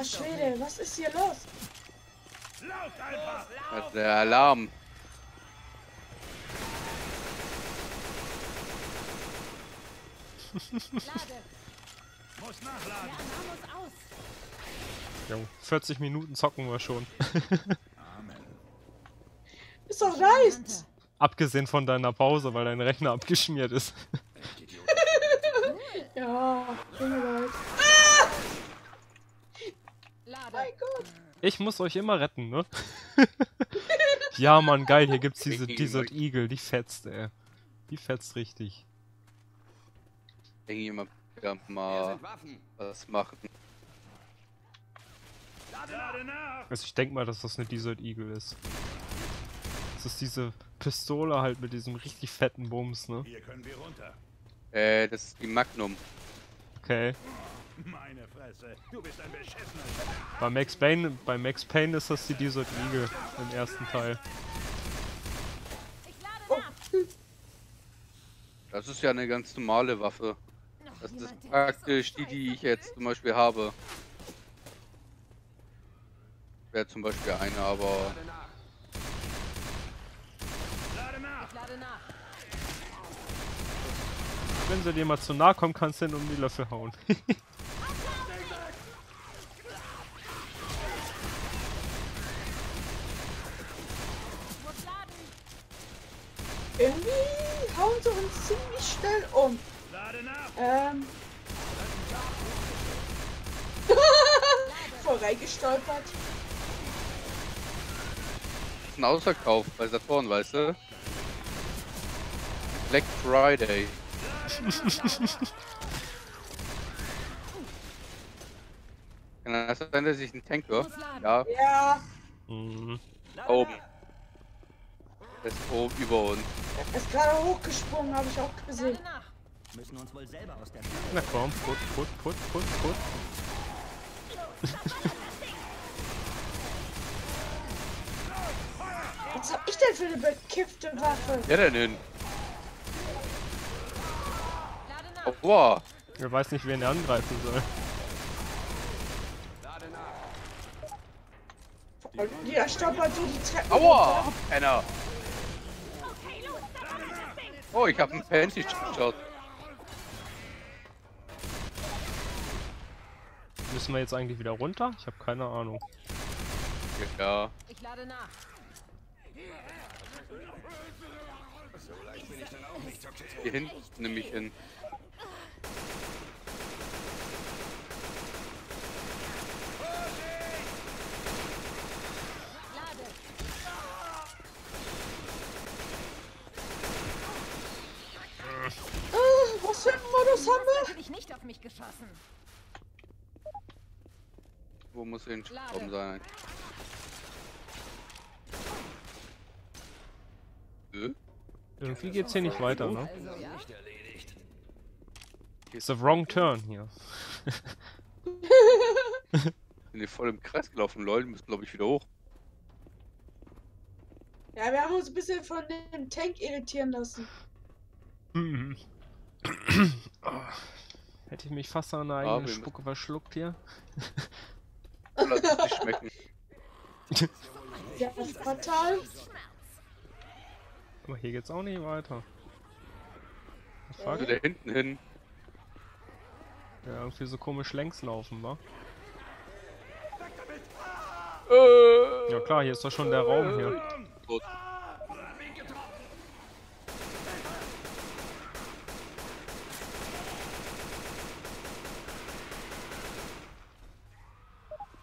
Schwede, was ist hier los? Der Alarm. Lade. *laughs* Muss nachladen. Der Alarm muss aus. Jo, 40 Minuten zocken wir schon. *laughs* Ist doch nice. Abgesehen von deiner Pause, weil dein Rechner abgeschmiert ist. *laughs* Ja, Junge Leute. Lade. Mein Gott. Ich muss euch immer retten, ne? *laughs* ja, Mann, geil, hier gibt's diese Desert Eagle, die fetzt, ey. Die fetzt richtig. Irgendjemand kann mal was machen. Also ich denk mal, dass das eine Desert Eagle ist. Das ist diese Pistole halt mit diesem richtig fetten Bums, ne? Hier können wir runter. Äh, das ist die Magnum. Okay. Meine Fresse. Du bist ein beschissener Bei Max Payne, bei Max Payne ist das die Desert Eagle im ersten Teil. Ich lade nach. Das ist ja eine ganz normale Waffe. Das ist praktisch die, die ich jetzt zum Beispiel habe. Wäre zum Beispiel eine, aber Lade nach. Ich lade nach. Wenn sie dir mal zu nahe kommen, kannst du ihn um die Löffel hauen. *laughs* Irgendwie hauen sie uns ziemlich schnell um. Ähm. *laughs* Ist ein Ausverkauf bei Saturn, weißt du? Black Friday. *laughs* Kann das sein, dass ich einen Tank höre? Ja, Ja, Mhm. oben. Der ist oben über uns. Er ist gerade hochgesprungen, habe ich auch gesehen. Müssen uns wohl selber aus der Na komm, put, put, put, put, put. Was hab ich denn für eine bekiffte Waffe? Ja, denn hin. Oh, wow. Er weiß nicht, wen er angreifen soll. Und die stolpert so die Treppen. Aua! runter. Penner. Oh, ich hab einen Fancy Shot. Müssen wir jetzt eigentlich wieder runter? Ich habe keine Ahnung. Ja. Ich lade nach. Hier hinten nehme ich hin. Lade. Was für ein Modus haben wir? Ich nicht auf mich geschossen. Wo muss er hinkommen sein? Äh? Irgendwie geht's hier nicht weiter, ne? Also, ja? It's a wrong turn hier. Sind *laughs* hier voll im Kreis gelaufen. Leute müssen, glaube ich, wieder hoch. Ja, wir haben uns ein bisschen von dem Tank irritieren lassen. Mhm. *laughs* Ah. *coughs* Hätte ich mich fast an der Ah, eigenen wir Spucke verschluckt hier. *laughs* Lass schmecken. Ja, fatal. Aber hier geht's auch nicht weiter. Fuck. Also da hinten hin. Ja, irgendwie so komisch längs laufen, wa? Äh, Ja klar, hier ist doch schon der Raum hier. tot.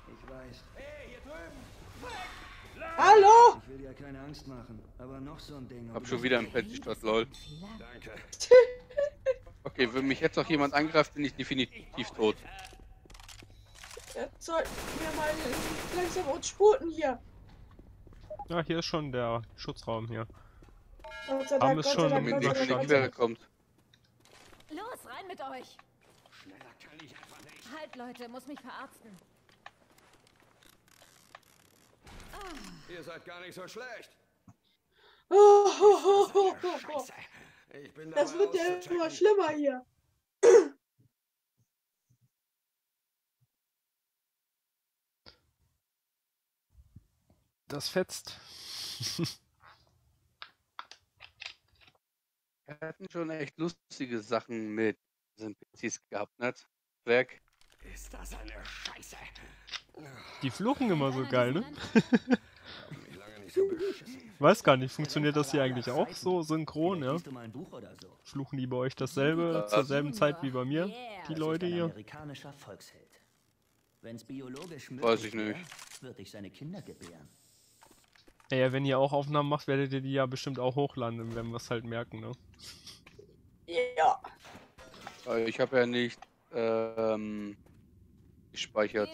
Ich weiß. Hallo? Ich will dir keine Angst machen. Aber noch so ein Ding. Hab schon wieder weg. Fancy Shot, lol. Danke. *laughs* Okay, wenn mich jetzt noch jemand angreift, bin ich definitiv tot. Jetzt sollten wir mal langsam uns sputen hier. Ja, hier ist schon der Schutzraum hier. Gott sei Dank, Gott schon Dank, Wenn Gott die sei Dank, Gott kommt. Los, rein mit euch. Schneller kann ich einfach nicht. Halt, Leute, muss mich verarzten. Ihr seid gar nicht so schlecht. Oh, oh, oh, oh, oh, oh. Ich bin Das wird ja immer schlimmer hier. Das fetzt. Wir hatten schon echt lustige Sachen mit diesen PCs gehabt, ne? Weg. Ist das eine Scheiße? Die fluchen immer so geil, ne? *laughs* Weiß gar nicht, funktioniert das hier eigentlich auch so synchron, ja? Fluchen die bei euch dasselbe zur selben Zeit wie bei mir? Die Leute hier? amerikanischer Volksheld. Wenn's biologisch möglich Weiß ich nicht. würde ich seine Kinder gebären. Ja, ja, wenn ihr auch Aufnahmen macht, werdet ihr die ja bestimmt auch hochladen, wenn wir es halt merken, ne? Ja. Äh, Ich habe ja nicht ähm, gespeichert.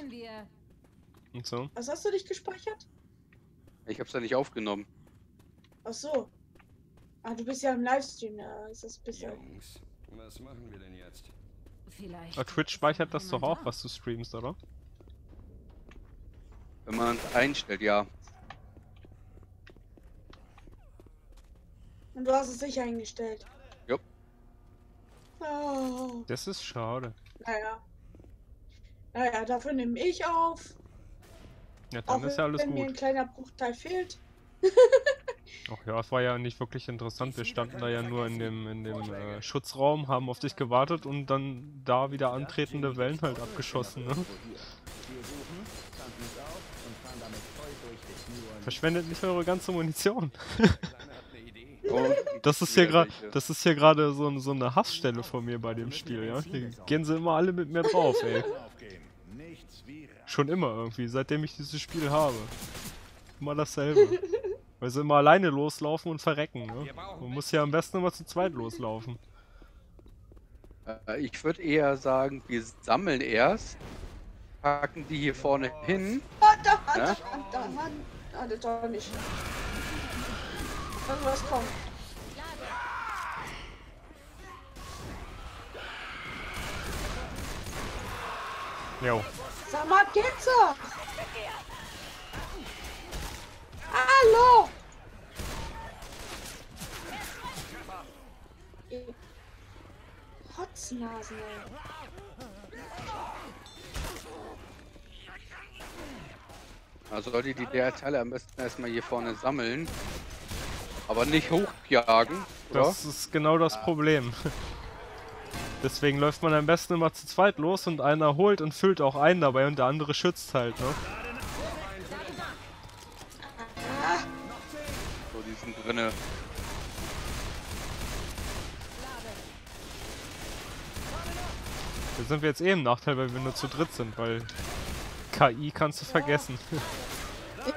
Und so. Was hast du nicht gespeichert? Ich habe es ja nicht aufgenommen. Ach so. Ah, du bist ja im Livestream, ja. Ist das bisschen. Jungs, was machen wir denn jetzt? Vielleicht. Aber Twitch speichert das doch auch, da. was du streamst, oder? Wenn man es einstellt, ja. Und du hast es sicher eingestellt. Jupp. Oh, Das ist schade. naja. Naja, dafür nehme ich auf. Ja, Auch dann ist ja alles wenn mir ein gut. kleiner Bruchteil fehlt. Ach ja, es war ja nicht wirklich interessant. Wir standen da ja nur in dem, in dem äh, Schutzraum, haben auf dich gewartet und dann da wieder antretende Wellen halt abgeschossen, ne? Verschwendet nicht eure ganze Munition. *laughs* Oh, Das ist hier gerade, das ist hier gerade so, so eine Hassstelle von mir bei dem Spiel, ja? Hier gehen sie immer alle mit mir drauf, ey. Schon immer irgendwie, seitdem ich dieses Spiel habe. Immer dasselbe. *laughs* Weil sie immer alleine loslaufen und verrecken, ne? Man muss ja am besten immer zu zweit loslaufen. Äh, Ich würde eher sagen, wir sammeln erst, packen die hier vorne hin. Ah, da, Ja? da, da, Mann. Ah, das doch nicht. Irgendwas kommt. Jo. Sag mal, geht's doch? Hallo! Hotznasen, ey. Also sollte die der Teile am besten erstmal hier vorne sammeln. Aber nicht hochjagen, oder? Das ist genau das Problem. Deswegen läuft man am besten immer zu zweit los und einer holt und füllt auch einen dabei und der andere schützt halt, ne? So, die sind drinne. Da sind wir jetzt eh im Nachteil, weil wir nur zu dritt sind, weil KI kannst du vergessen.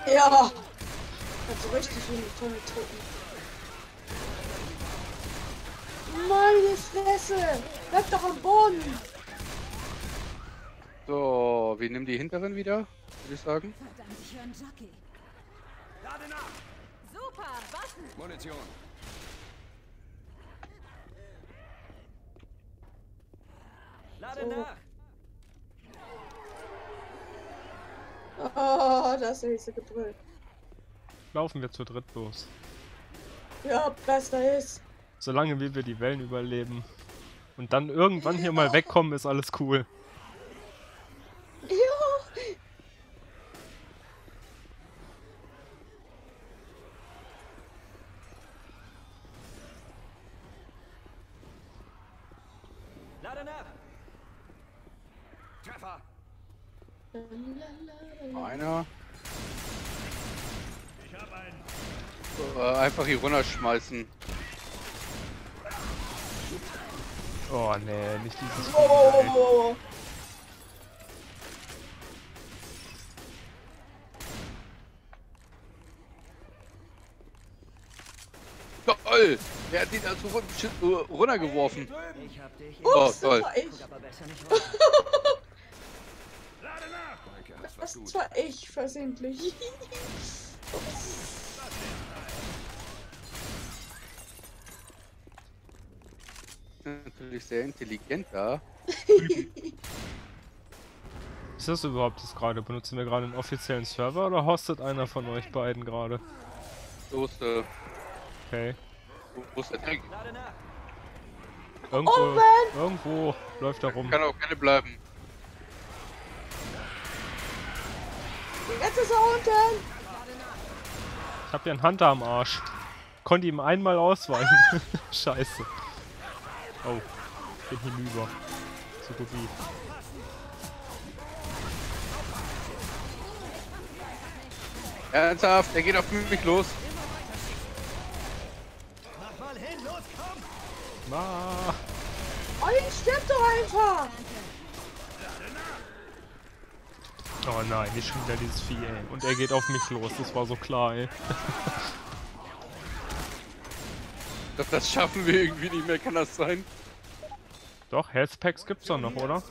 Ja! Hat *laughs* so richtig in die Tonne drücken. Meine Fresse! Bleib doch am Boden! So, wir nehmen die hinteren wieder, würde ich sagen. Verdammt, ich höre einen Jockey. Super, Waffen. Munition. Lade So. nach! Oh, das nächste Gebrüll. Laufen wir zu dritt los. Ja, besser ist. Solange wie wir die Wellen überleben. Und dann irgendwann hier mal wegkommen, ist alles cool. Einer. So, äh, einfach hier runterschmeißen. Oh nee, nicht dieses Oh, oh, Vieh, ey. oh, oh. Toll! Wer hat den da so run- shit- äh, runtergeworfen? Ich hab dich. Oh, Ups, das toll. *laughs* das war ich versehentlich. *laughs* *laughs* Natürlich sehr intelligent da. *laughs* Ist das überhaupt das gerade? Benutzen wir gerade einen offiziellen Server oder hostet einer von euch beiden gerade? Los, äh, Okay. wo, wo ist der Tank? Irgendwo, Oh, irgendwo läuft er rum. Kann auch gerne bleiben. Jetzt ist er unten! Ich hab ja einen Hunter am Arsch. Konnte ihm einmal ausweichen. *laughs* Scheiße. Oh, bin hinüber. So gut wie. Ernsthaft, der geht auf mich los. Mach mal hin, los, komm! Ah, Olli, stirb doch einfach! oh nein, nicht schon wieder dieses Vieh, ey. Und er geht auf mich los, das war so klar, ey. *laughs* Das, das schaffen wir irgendwie nicht mehr, kann das sein? Doch, Health Packs gibt's doch noch, oder?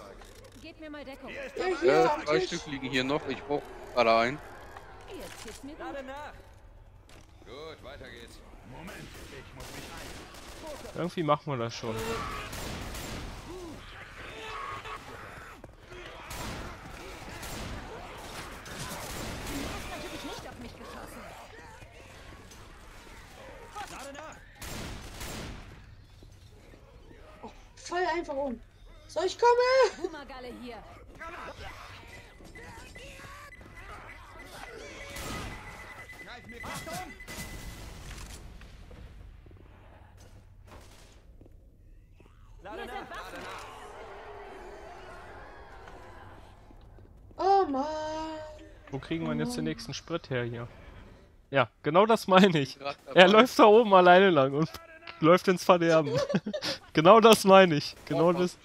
Gebt mir mal Deckung. Ja, hier Ja, Tisch. Stück liegen hier noch. Ich brauche gerade einen. Jetzt geht's mir gut. Lade nach! Gut, weiter geht's. Irgendwie machen wir das schon. Natürlich nicht auf mich geschossen. Lade nach! Einfach um. So, ich komme! Achtung! Oh Mann. Wo kriegen wir jetzt den nächsten Sprit her hier? Ja, genau das meine ich. Er läuft da oben alleine lang und läuft ins Verderben. *laughs* genau das meine ich. Genau, das,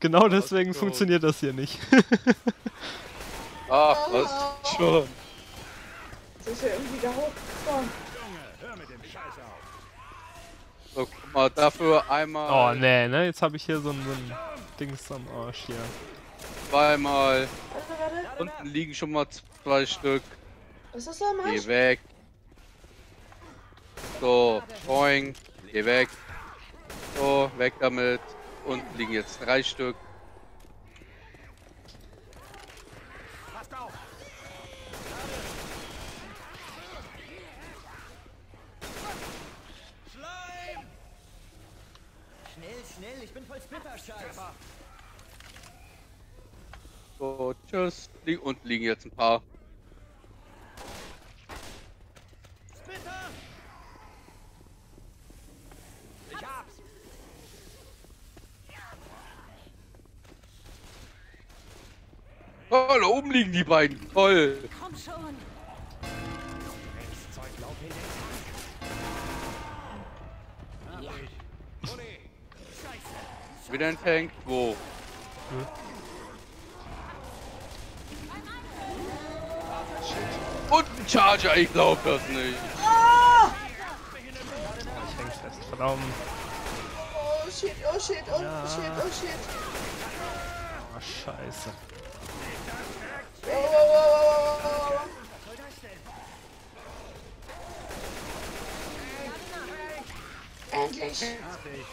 genau deswegen funktioniert das hier nicht. *laughs* Ach, was schon. Das ist ja irgendwie da hochgekommen. Hör mit dem Scheiß auf. So, guck mal, dafür einmal, Oh nee, ne? Jetzt habe ich hier so ein, so ein Dings am Arsch hier. zweimal. Unten liegen schon mal zwei Stück. Was ist da am Geh Arsch? weg. So, boing. Geh weg. So, weg damit. Unten liegen jetzt drei Stück. Schnell, schnell, ich bin voll Splitterscheiß! So, tschüss. Unten liegen jetzt ein paar. Oh, da oben liegen die beiden. Toll. Komm schon. Wieder ein Tank. Wo? Und ein Charger, ich glaub das nicht. Ich häng fest. Verdammt. Oh shit, oh shit, oh shit, oh shit. Oh, scheiße. Endlich!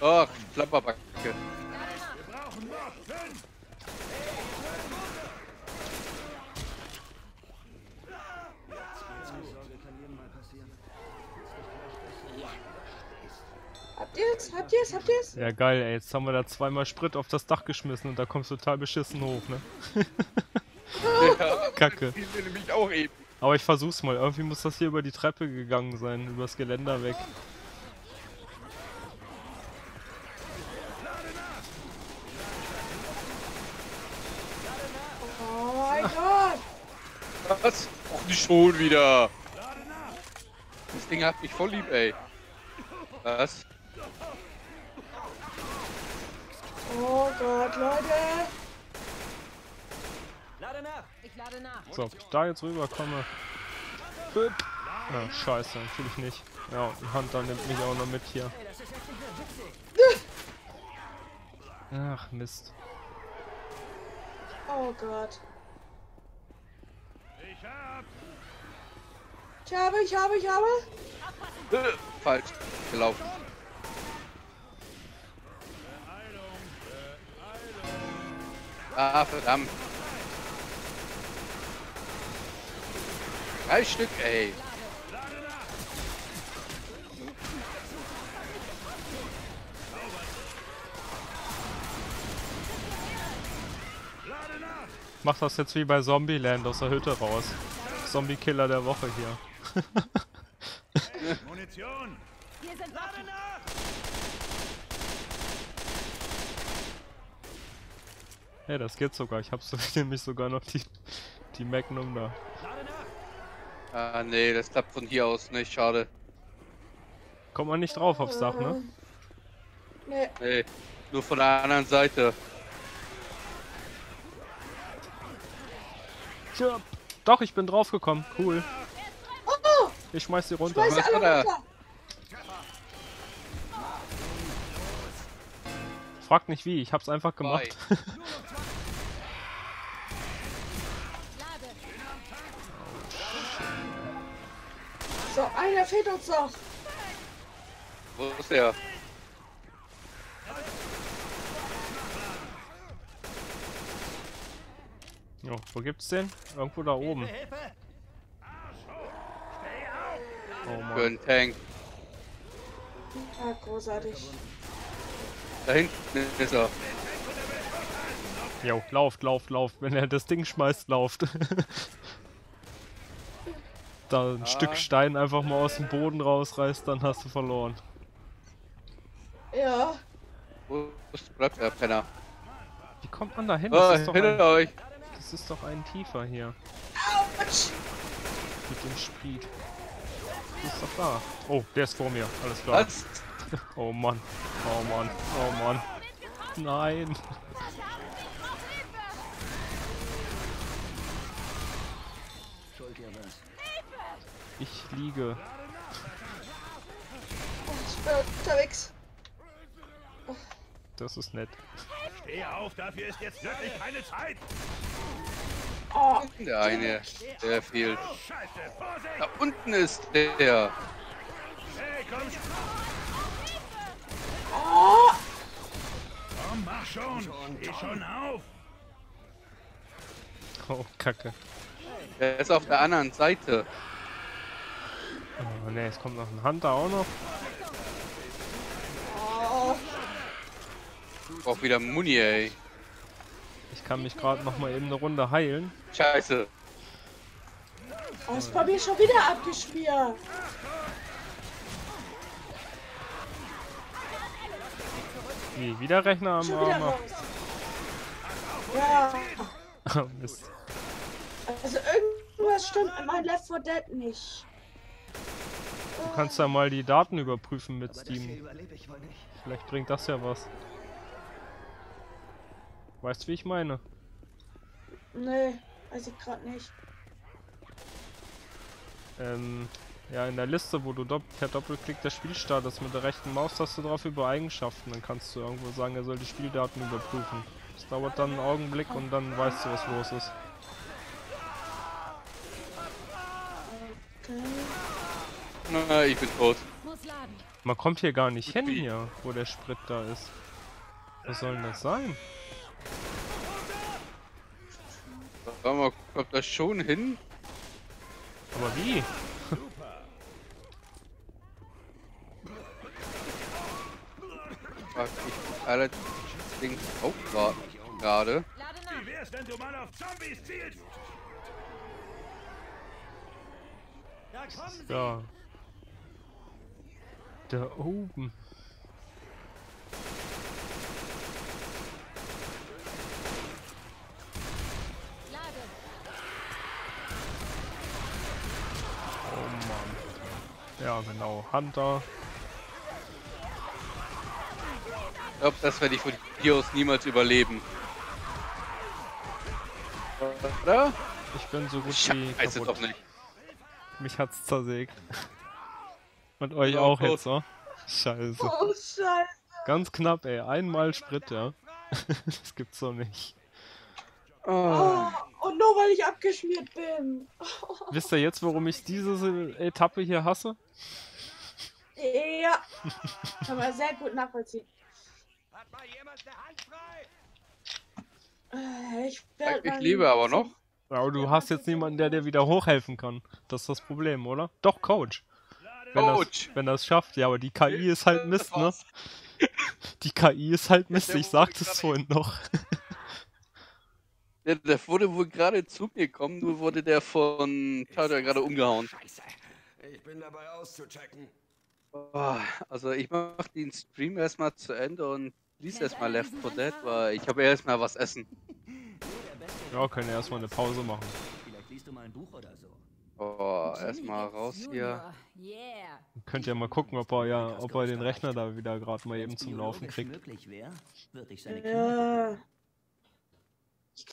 Ach, Klapperbacke. Habt ihr es? Habt ihr es? Habt ihr es? Ja, geil, ey. Jetzt haben wir da zweimal Sprit auf das Dach geschmissen und da kommst du total beschissen hoch, ne? Ja, *laughs* Kacke. die sind nämlich auch eben. Aber ich versuch's mal. Irgendwie muss das hier über die Treppe gegangen sein. Übers Geländer weg. Oh mein Gott! Was? Och, nicht schon wieder. Das Ding hat mich voll lieb, ey. Was? Oh Gott, Leute! Lade nach! So, ob ich da jetzt rüberkomme. Bip. Ah, scheiße, natürlich nicht. Ja, und ein Hunter nimmt mich auch noch mit hier. Ey, das ist echt nicht mehr witzig! Ach, Mist. Oh Gott. Ich hab. Ich habe, ich habe, ich habe. Äh, falsch gelaufen. Ah, verdammt. Drei Stück, ey. mach das jetzt wie bei Zombieland aus der Hütte raus. Zombie-Killer der Woche hier. *laughs* Munition! Hier sind Lade Waffen. nach! Hey, das geht sogar. Ich hab so, *laughs* nämlich sogar noch die, die Magnum da. Ah, nee, das klappt von hier aus nicht. Schade. Kommt man nicht drauf aufs Dach, ne? Nee, Nee, nur von der anderen Seite. Tja, Doch, ich bin draufgekommen. Cool. Oh, Ich schmeiß sie runter. schmeiß alle runter. Frag nicht wie, ich hab's einfach gemacht. *laughs* So, einer fehlt uns noch. Wo ist der? Jo, wo gibt's den? Irgendwo da oben. Oh Für Mann. einen Tank. Ja, großartig. Da hinten ist er. Jo, lauft, lauft, lauft. Wenn er das Ding schmeißt, lauft. *laughs* da ein Ah. Stück Stein einfach mal aus dem Boden rausreißt, dann hast du verloren. Ja, Wo ist- bleibt der Penner? Wie kommt man da hin? Oh, Das ist doch ein, euch. das ist doch ein tiefer hier. Autsch. Mit dem Speed. Das ist doch da. Oh, der ist vor mir. Alles klar. Was? *laughs* Oh Mann. Oh Mann. Oh Mann. Nein. Schuld ihr was? Ich liege. ich bin unterwegs. Das ist nett. Steh auf, dafür ist jetzt wirklich keine Zeit! Oh, Der eine, der fehlt. Vorsicht! Da unten ist der. Hey, komm schon! oh, Komm, mach schon! Steh schon auf! Oh, Kacke. Der ist auf der anderen Seite. Oh ne, es kommt noch ein Hunter auch noch. oh. Auch wieder Muni, ey. Ich kann mich gerade noch mal eben eine Runde heilen. Scheiße. Oh, ist bei mir schon wieder abgeschmiert. Wie, wieder Rechner am Schon Arm? raus. Ja, *laughs* Mist. also irgendwas stimmt mit meinem Left 4 Dead nicht. Du kannst ja mal die Daten überprüfen mit Steam. Vielleicht bringt das ja was. Weißt du, wie ich meine? Nee, weiß ich gerade nicht. Ähm, ja, in der Liste, wo du dopp per Doppelklick das Spiel startest, mit der rechten Maustaste drauf über Eigenschaften, dann kannst du irgendwo sagen, er soll die Spieldaten überprüfen. Das dauert dann einen Augenblick und dann weißt du, was los ist. Okay. Na, ich bin tot. Man kommt hier gar nicht hin hier, wo der Sprit da ist. Was soll denn das sein? Warte mal, kommt das schon hin? Aber wie? *laughs* Frag ich allerdings auch gra- gerade. Wie wär's, wenn du mal auf Zombies zielst? Da kommen sie! Da. Da oben. Oh Mann. Ja, genau. Hunter. Ich glaube, das werde ich von hier aus niemals überleben. Oder? Ich bin so gut wie Scheiße kaputt. doch nicht. Mich hat's zersägt. Und euch Ja, auch jetzt, so? Scheiße. Oh, Scheiße. Ganz knapp, ey. Einmal Sprit, ja. *laughs* das gibt's doch nicht. Oh. Oh, und nur weil ich abgeschmiert bin. *laughs* Wisst ihr jetzt, warum ich diese Etappe hier hasse? Ja. Kann man sehr gut nachvollziehen. Hat mal jemand eine Hand frei? Äh, Ich, Ich lebe aber noch. Aber du hast jetzt niemanden, der dir wieder hochhelfen kann. Das ist das Problem, oder? Doch, Coach. Wenn das, Coach. wenn das schafft, ja, aber die KI ist halt Mist, ne? *laughs* Die KI ist halt Mist, der ich sagte es vorhin noch. *laughs* Der, der wurde wohl gerade zu mir gekommen, nur wurde der von Tata gerade umgehauen. Scheiße. Ich bin dabei auszuchecken. Oh, also ich mach den Stream erstmal zu Ende und lies erstmal Left 4 Dead, weil ich habe erstmal was essen. Ja, können ja erstmal eine Pause machen. Vielleicht liest du mal ein Buch oder so. Oh, erstmal raus hier. Yeah. Könnt ihr mal gucken, ob er ja, ob er den Rechner da wieder gerade mal eben zum Laufen kriegt. möglich wär, würde ich seine Ja. Kinder